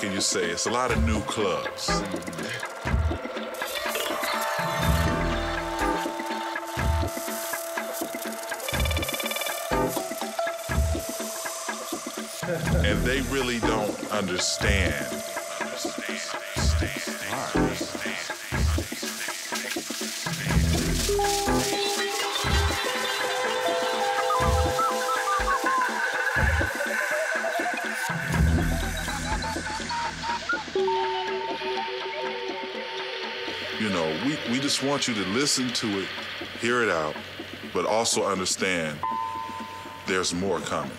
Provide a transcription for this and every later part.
can you say, it's a lot of new clubs. and they really don't understand. Just want you to listen to it, hear it out, but also understand there's more coming.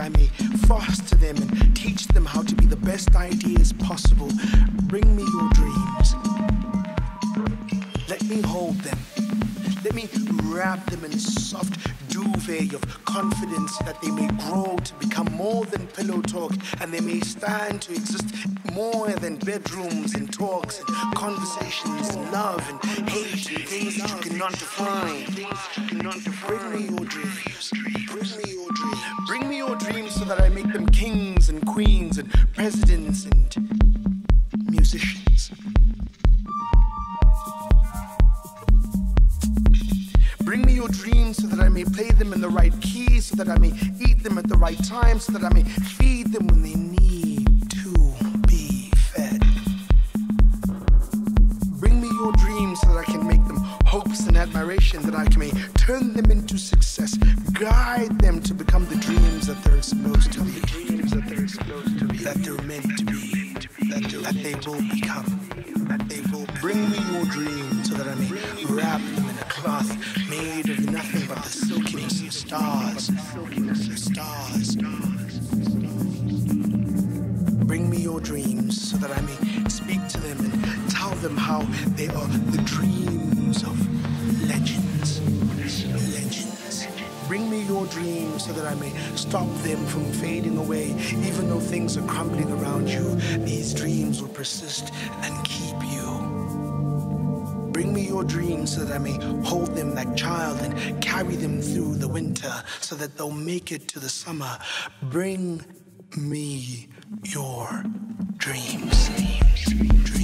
I may foster them and teach them how to be the best ideas possible. Bring me your dreams. Let me hold them. Let me wrap them in soft duvet of confidence that they may grow to become more than pillow talk and they may stand to exist more than bedrooms and talks and conversations and love and hate and things that you cannot define. Bring me your dreams. Bring me your dreams. Bring me your dreams so that I make them kings and queens and presidents and musicians. May play them in the right key, so that I may eat them at the right time, so that I may feed them when they need to be fed. Bring me your dreams so that I can make them hopes and admiration, that I may turn them into success, guide them to become the dreams that they're supposed to be, dreams that they're supposed to be, that they're meant to be, that, that they will become, that they will. Bring me your dreams so that I may wrap them in a cloth made of nothing but the silkiness of stars, stars. Bring me your dreams so that I may speak to them and tell them how they are the dreams of legends. Legends. Bring me your dreams so that I may stop them from fading away. Even though things are crumbling around you, these dreams will persist and keep you. Bring me your dreams so that I may hold them like child and carry them through the winter so that they'll make it to the summer. Bring me your dreams. Dreams.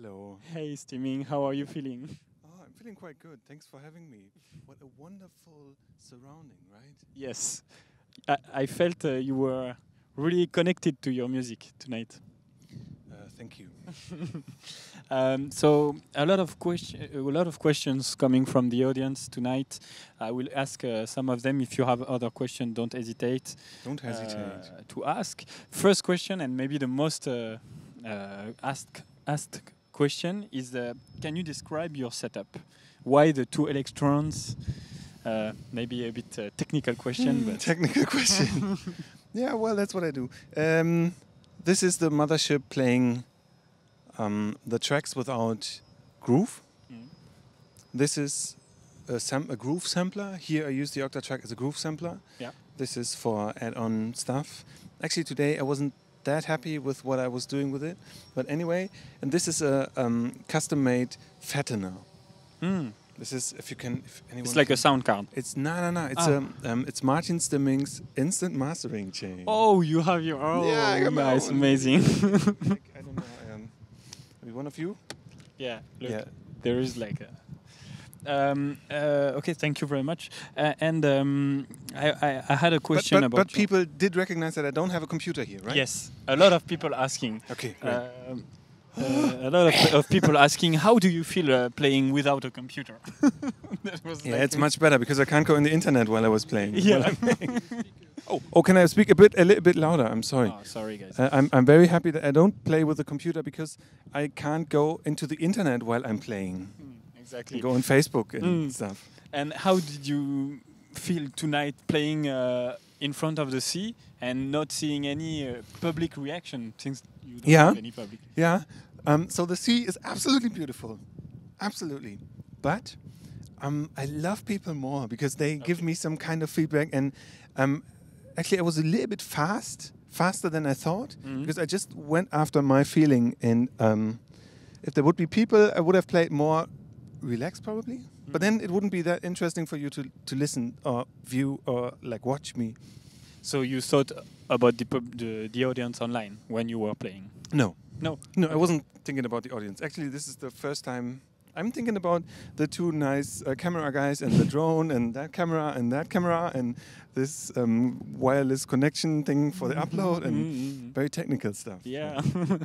Hello. Hey, Stimming, how are you feeling? Oh, I'm feeling quite good. Thanks for having me. What a wonderful surrounding, right? Yes, I, I felt uh, you were really connected to your music tonight. Uh, thank you. Um, so a lot of question, a lot of questions coming from the audience tonight. I will ask uh, some of them. If you have other questions, don't hesitate. Don't hesitate. uh, to ask. First question, and maybe the most uh, uh, asked asked question is: uh, Can you describe your setup? Why the two Elektrons? Uh, maybe a bit uh, technical question, but Technical question. yeah, well, that's what I do. Um, this is the mothership playing um, the tracks without groove. Mm. This is a, sam- a groove sampler. Here I use the Octatrack as a groove sampler. Yeah. This is for add-on stuff. Actually, today I wasn't that happy with what I was doing with it, but anyway. And this is a um, custom-made fattener. Mm. This is if you can. If anyone it's like can a sound card. it's no, no, no. It's Ah. um, um, it's Martin Stimming's instant mastering chain. Oh, you have your own. Yeah, I got my nice, amazing. Like, I don't know. Um, maybe one of you. yeah, look, Yeah. there is like a. Um, uh, okay, thank you very much. Uh, and um, I, I, I had a But, question but, about. but people did recognize that I don't have a computer here, right? Yes, a lot of people asking. Okay. Um, uh, a lot of, of people asking, how do you feel uh, playing without a computer? that was yeah, like it's much better because I can't go on the internet while I was playing. Yeah. playing. oh, oh, can I speak a bit, a little bit louder? I'm sorry. Oh, sorry, guys. Uh, I'm, I'm very happy that I don't play with the computer because I can't go into the internet while I'm playing. Mm, exactly. Go on Facebook and Mm. stuff. And how did you feel tonight playing uh, in front of the sea and not seeing any uh, public reaction since you don't Yeah. have any public? Yeah. Um, so the sea is absolutely beautiful, absolutely. But um, I love people more because they give me some kind of feedback. And um, actually, I was a little bit fast, faster than I thought, Mhm. because I just went after my feeling. And um, if there would be people, I would have played more relaxed, probably. But mm-hmm. then it wouldn't be that interesting for you to to listen or view or like watch me. So you thought about the, the the audience online when you were playing? No. No. No, I wasn't thinking about the audience. Actually, this is the first time I'm thinking about the two nice uh, camera guys and the drone and that camera and that camera and this um, wireless connection thing for the upload and Mhm. very technical stuff. Yeah,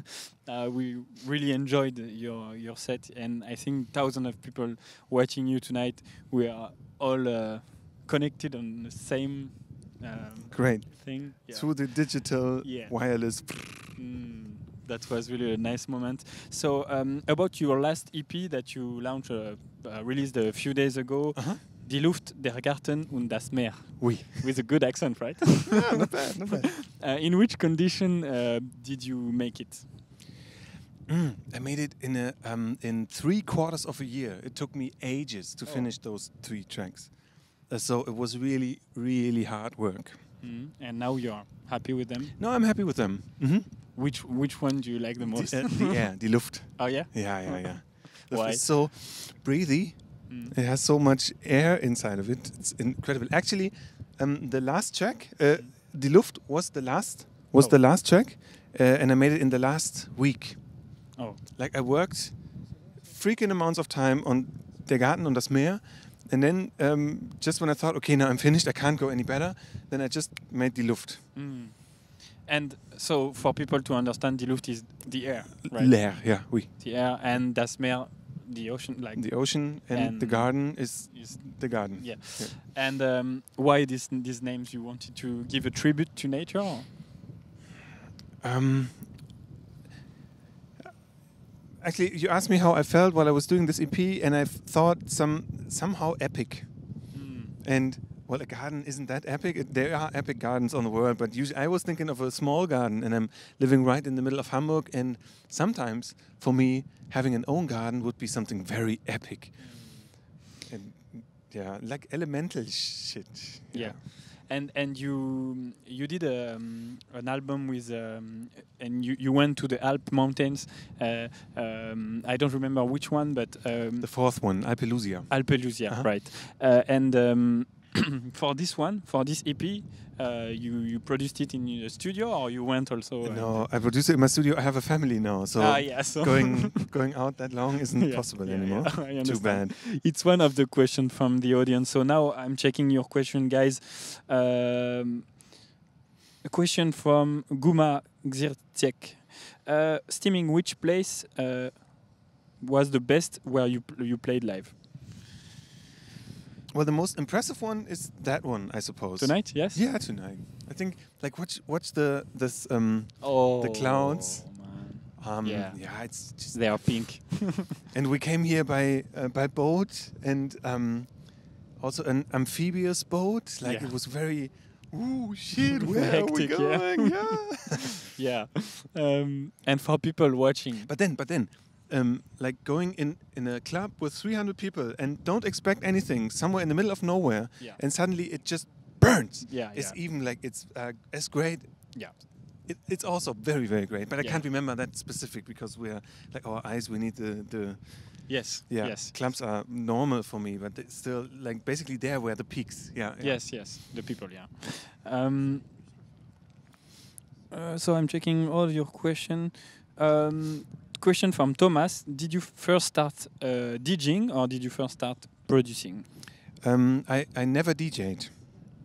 uh, we really enjoyed your your set, and I think thousands of people watching you tonight. We are all uh, connected on the same um, Great. thing. Yeah. Through the digital Yeah. wireless. Mm, that was really a nice moment. So um, about your last EP that you launched, uh, uh, released a few days ago, Uh-huh. Die Luft, der Garten und das Meer, Oui. with a good accent, right? yeah, not bad, not bad. uh, in which condition uh, did you make it? Mm, I made it in a um, in three quarters of a year. It took me ages to Oh. finish those three tracks. Uh, so it was really, really hard work. Mm, and now you're happy with them. No, I'm happy with them. Mm-hmm. Which which one do you like the most? The, uh, the air, die Luft. oh yeah. Yeah, yeah, yeah. The Why? It's so breathy. Mm. It has so much air inside of it. It's incredible. Actually, um, the last track, uh, Die Luft, was the last was Oh. the last track, uh, and I made it in the last week. Oh. Like I worked freaking amounts of time on Der Garten und das Meer, and then um, just when I thought, okay, now I'm finished, I can't go any better, then I just made the Luft. Mm. And so, for people to understand, die Luft is the air, right? L'air, yeah, oui. The air, and das Meer, the ocean, like The ocean and, the garden is is the garden. Yeah. Yeah. And um, why these these names? You wanted to give a tribute to nature? Um, actually, you asked me how I felt while I was doing this EP, and I thought some somehow epic. Mm. And well, a garden isn't that epic. It- There are epic gardens on the world, but usually I was thinking of a small garden, and I'm living right in the middle of Hamburg. And sometimes, for me, having an own garden would be something very epic. And yeah, like elemental shit. Yeah. And and you you did um, an album with um, and you, you went to the Alp mountains. Uh, um, I don't remember which one, but um, The fourth one, Alpe Lusia. Alpelusia, Uh-huh. right? Uh, and um, for this one, for this EP, uh, you you produced it in the studio, or you went also? No, I produced it in my studio. I have a family now, so ah, yeah, so going going out that long isn't Yeah, possible yeah, anymore. Too bad. It's one of the questions from the audience. So now I'm checking your question, guys. Um, a question from Guma Gzirtiek. Uh, Stimming, which place uh, was the best where you you played live Well, the most impressive one is that one, I suppose. tonight? Yes. Yeah, tonight. I think like watch watch the this um Oh, clouds. man. um Yeah. yeah it's just They are pink. and we came here by uh, by boat and um also an amphibious boat like Yeah. it was very ooh shit where are we Hectic, yeah. going yeah yeah. Um, and for people watching, But then, but then, um, like going in in a club with 300 people and don't expect anything, somewhere in the middle of nowhere, Yeah. and suddenly it just burns. Yeah, it's yeah. even like it's uh, as great. yeah. It, it's also very very great, but I Yeah. can't remember that specific because we're like our eyes. We need the the Yes. yeah. Yes. Clubs are normal for me, but it's still like basically there where the peaks. Yeah. yeah. Yes, yes, the people, yeah. Um, uh, so I'm checking all your question. Um, question from Thomas: Did you first start uh, DJing or did you first start producing? Um, I I never DJ'd.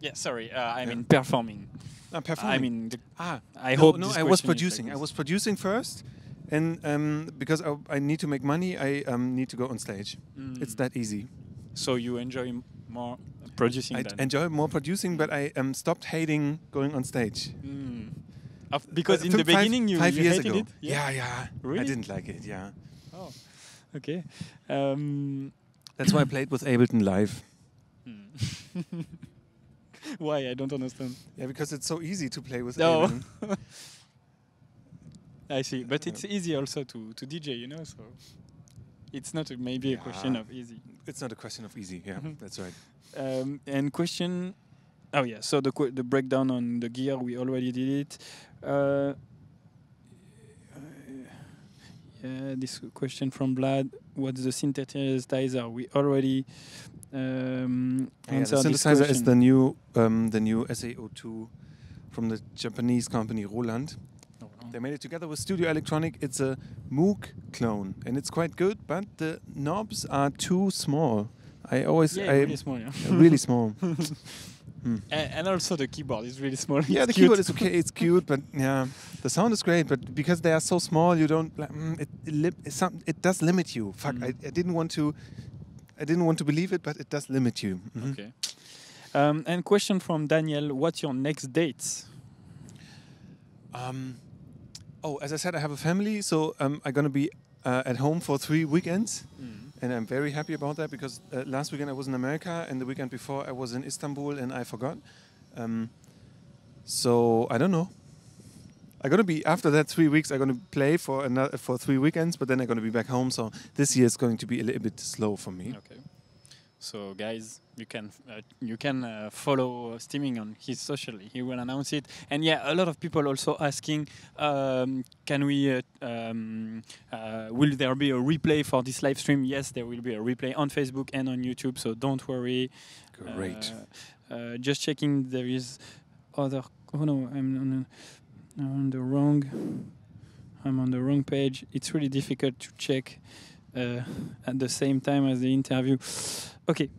Yeah, sorry, uh, I Yeah. mean performing. Uh, I mean, ah, I no, hope no. I was like producing. I was producing first, and um, because I, I need to make money, I um, need to go on stage. It's Mm. that easy. So you enjoy more producing I enjoy more producing, but I um, stopped hating going on stage. Mm. Of, because in the five- beginning you, five you years hated ago. it. Yeah, yeah. I Really? didn't like it. Yeah, Oh, okay. Um, that's why I played with Ableton live. hmm. Why? I don't understand. Yeah, because it's so easy to play with No. Ableton. I see, but it's easy also to, to DJ, you know. So it's not a, maybe a question of easy. It's not a question of easy. Yeah, Mhm. that's right. Um, and question, oh yeah. So the qu- the breakdown on the gear we already did it. Uh, yeah, this question from Vlad. What's the synthesizer? We already um, Yeah, the answered this synthesizer is the new um, the new SE-02 from the Japanese company Roland. They made it together with Studio Electronic. It's a Moog clone, and it's quite good, but the knobs are too small. I always, Yeah, I, really small. Yeah. really small. and, and also the keyboard is really small. yeah, It's the cute. keyboard is okay. It's cute, but yeah, the sound is great. But because they are so small, you don't. Like, mm, it it, some, it does limit you. Fuck, Mm. I, I didn't want to. I didn't want to believe it, but it does limit you. Mhm. Okay. Um, and question from Daniel: What's your next dates? Um, oh, as I said, I have a family, so um, I'm gonna be uh, at home for three weekends, and I'm very happy about that because uh, last weekend I was in America, and the weekend before I was in Istanbul, and I forgot. Um, so I don't know. I'm gonna be after that three weeks. I'm gonna play for another for three weekends, but then I'm gonna be back home. So this year is going to be a little bit slow for me. Okay. So guys, you can uh, you can uh, follow Stimming on his social. He will announce it. And yeah, a lot of people also asking, um, can we? Uh, um, uh, will there be a replay for this live stream? Yes, there will be a replay on Facebook and on YouTube. So don't worry. Great. Uh, uh, just checking. There is other. Oh no, I'm on, the, I'm on the wrong. I'm on the wrong page. It's really difficult to check uh, at the same time as the interview. Okay.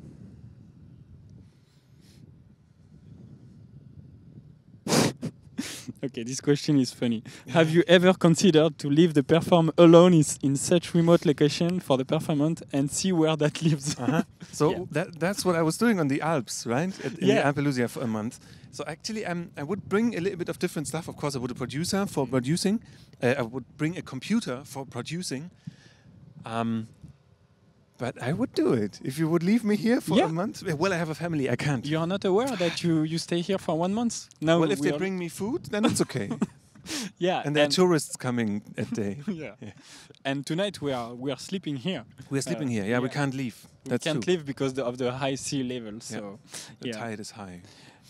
okay, this question is funny. Have you ever considered to leave the perform alone in, in such remote location for the performance and see where that leads? uh -huh. So yeah. that, that's what I was doing on the Alps, right? At, in yeah. Andalusia for a month. So actually, um, I would bring a little bit of different stuff. Of course, I would a producer for producing. Uh, I would bring a computer for producing. Um, but I would do it if you would leave me here for Yeah. a month. Well, I have a family. I can't. You are not aware that you, you stay here for one month? No. well, if we they bring me food, then it's okay. yeah, and there are tourists coming at day. yeah. Yeah. And tonight we are we are sleeping here. We're sleeping Uh, here. Yeah, we can't leave. We That's can't true. live because the, of the high sea level. So The yeah. tide is high.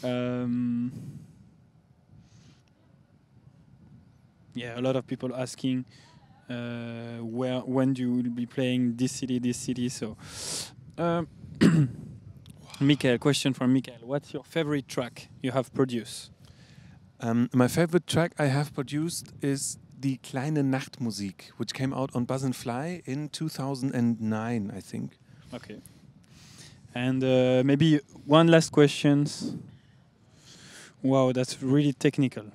Um, yeah, a lot of people asking uh, where when do you will be playing this city, this city. So, Michael, question from Michael: What's your favorite track you have produced? Um, my favorite track I have produced is the kleine Nachtmusik, which came out on Buzzin' Fly in 2009, I think. Okay. And uh, maybe one last question. Wow, that's really technical.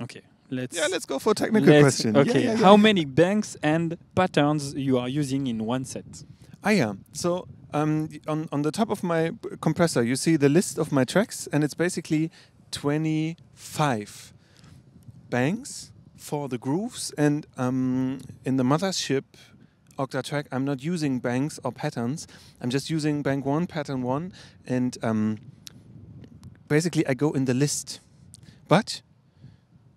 Okay, let's. Yeah, let's go for technical question. Okay, yeah, yeah. how many banks and patterns you are using in one set? Ah, am So um, on, on the top of my compressor, you see the list of my tracks, and it's basically 25 banks for the grooves. And um, in the mothership Octatrack, I'm not using banks or patterns. I'm just using bank one, pattern one, and um, basically I go in the list. But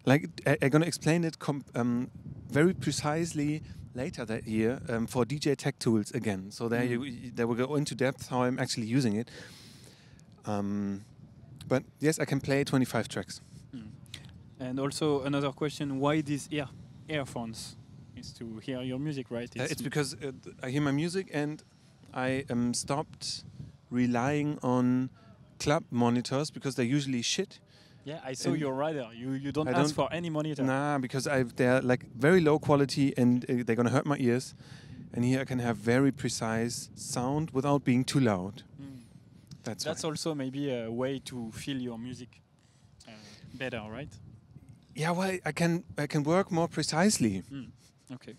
like I, I'm gonna explain it um, very precisely later that year um, for DJ Tech Tools again. So there you, y- they will go into depth how I'm actually using it. Um, but yes, I can play 25 tracks. And also another question: Why these ear earphones? Is to hear your music, right? Uh, it's because uh, I hear my music and I um, stopped relying on club monitors because they're usually shit. Yeah, I saw and your rider. You you don't I ask don't- for any monitor. Nah, because I've, they're like very low quality and uh, they're gonna hurt my ears. And here I can have very precise sound without being too loud. Mm. That's, That's why. also maybe a way to feel your music uh, better, right? Yeah, well, I can I can work more precisely. Mm. Okay.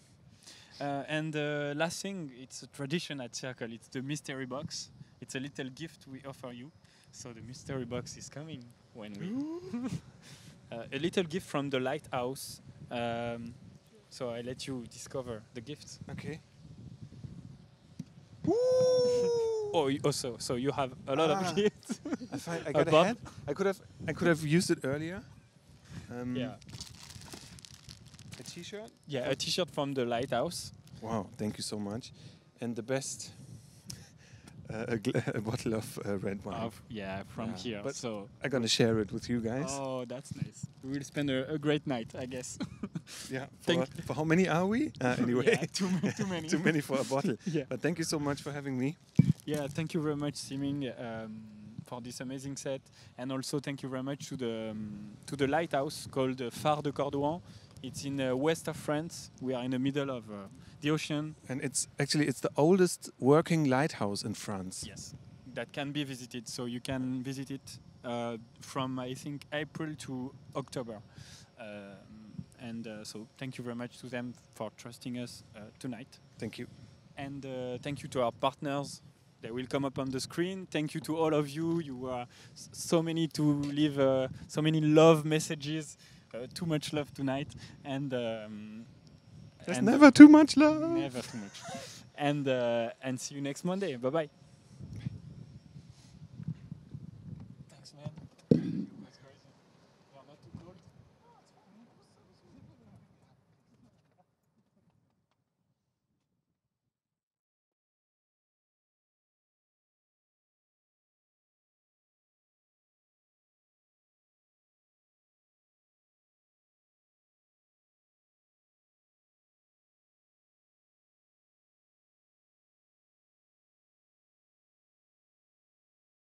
Uh, and uh, last thing, it's a tradition at Cercle. It's the mystery box. It's a little gift we offer you. So the mystery box is coming when we. uh, a little gift from the lighthouse. Um, so I let you discover the gift. Okay. Oh, also, so you have a lot Ah. of gifts. I find I A got bob? ahead. I could have I could have used it earlier. Um, yeah, A T-shirt. yeah, a T-shirt from the lighthouse. Wow, thank you so much. And the best, a, gl- a bottle of uh, red wine. Of, yeah, from Yeah, here. but So. I'm gonna share it with you guys. Oh, that's nice. We will spend a, a great night, I guess. yeah. For, thank- for how many are we? Uh, anyway, Yeah, too, too many. too many for a bottle. Yeah. But thank you so much for having me. Yeah, thank you very much, Stimming, um, for this amazing set, and also thank you very much to the um, to the lighthouse called Phare de Cordouan. It's in the west of France. We are in the middle of uh, the ocean. And it's actually it's the oldest working lighthouse in France. Yes, that can be visited. So you can visit it uh, from I think April to October. Um, and uh, so thank you very much to them for trusting us uh, tonight. Thank you. And uh, thank you to our partners. They will come up on the screen. Thank you to all of you. You are so many to leave uh, so many love messages. Uh, too much love tonight, and um, There's and never too much love. never too much. And uh, and see you next Monday. Bye bye.